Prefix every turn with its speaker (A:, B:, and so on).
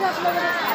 A: Ja.